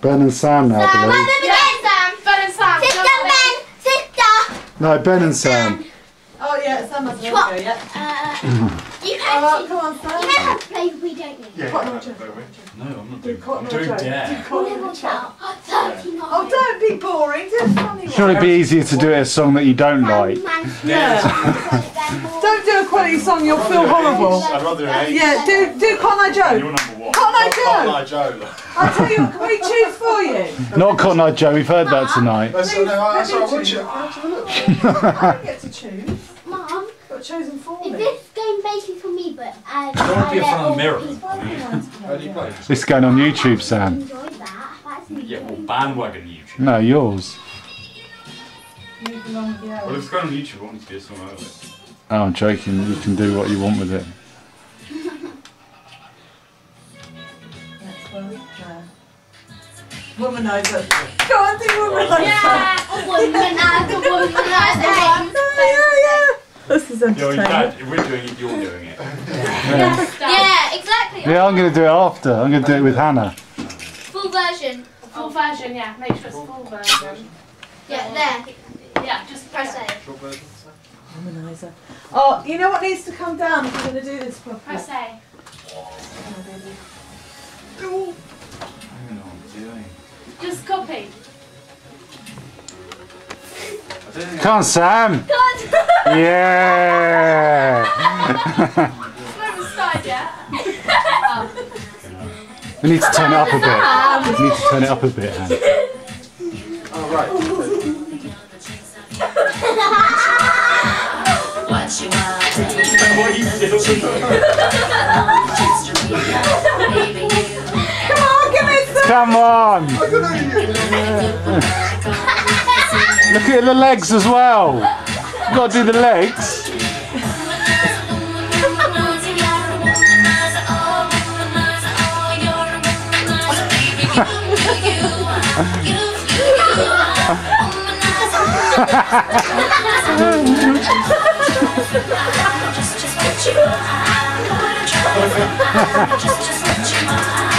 Ben and Sam now, I believe. Ben and Sam. Ben and Sam. Sister, lovely. Ben. Sister. No, Ben and Sam. Oh yeah, Sam has an What? go, yeah. Uh, you have Oh, come on, Sam. know how to play with me, don't you? Yeah, Cotton yeah. No, I'm not doing cotton I'm doing dare. Do cotton or Level 39. Oh, don't be boring. Do a funny one. Surely it'd be easier to do a song that you don't like. Yeah. Don't do a quality song. You'll feel horrible. I'd rather do an eight. Yeah, do do Cotton Eye You're Joe. Number one. Cotton Eye Not Joe. Cotton Joe. I tell you, what, can we choose for you? Not Cotton Eye Joe, we've heard that tonight. That's no, that's Let what I me want choose. you. I don't get to choose. Mum, Got chosen for is me. this game basically for me, but I Don't want to be in I front of the mirror. all people you play? This is going on YouTube, Sam. enjoy that. That's Yeah, well, bandwagon YouTube. No, yours. You belong with the Well, if it's going on YouTube, I want it to be a song out of it. Oh, I'm joking. You can do what you want with it. Next one. No. Womanizer. Go on, do Womanizer. Yeah. a womanizer, womanizer. Yeah, yeah. This is Yo, entertaining. Dad, if we're doing it, you're doing it. Yeah, exactly. Yeah, I'm going to do it after. I'm going to do it with Hannah. Full version. Full version, yeah. Make sure it's full version. Yeah, there. Yeah, just Press press A. Short version. Womanizer. Oh, you know what needs to come down if we're going to do this properly? Press A. Oh, I don't know what I'm doing. Just copy. I don't think Come on, Sam. Yeah. It's not even started yet. We need to turn it up a bit. Um. We need to turn it up a bit, Hannah. Oh, right. What you want Come on. Look at the legs as well. You got to do the legs.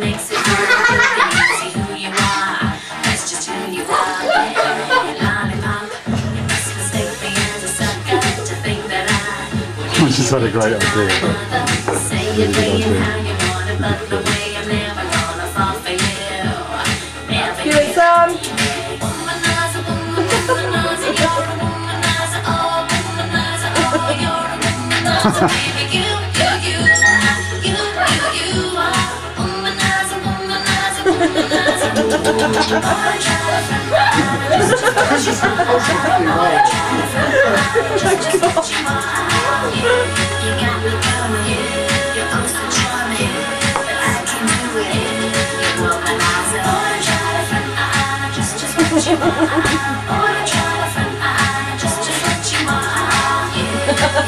makes it hard. See who you are, that's just who you are. Lollipop, you must mistake me as a sucker to think that I I just had a great idea. Say it being how you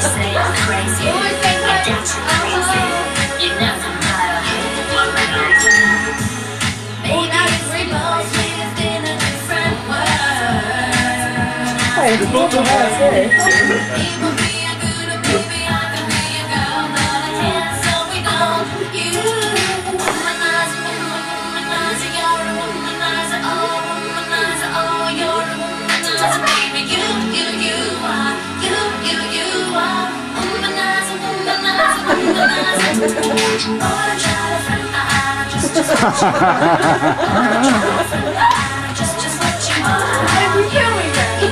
say I'm crazy, I just want you. You got you crazy. Bottle has it. He will be a good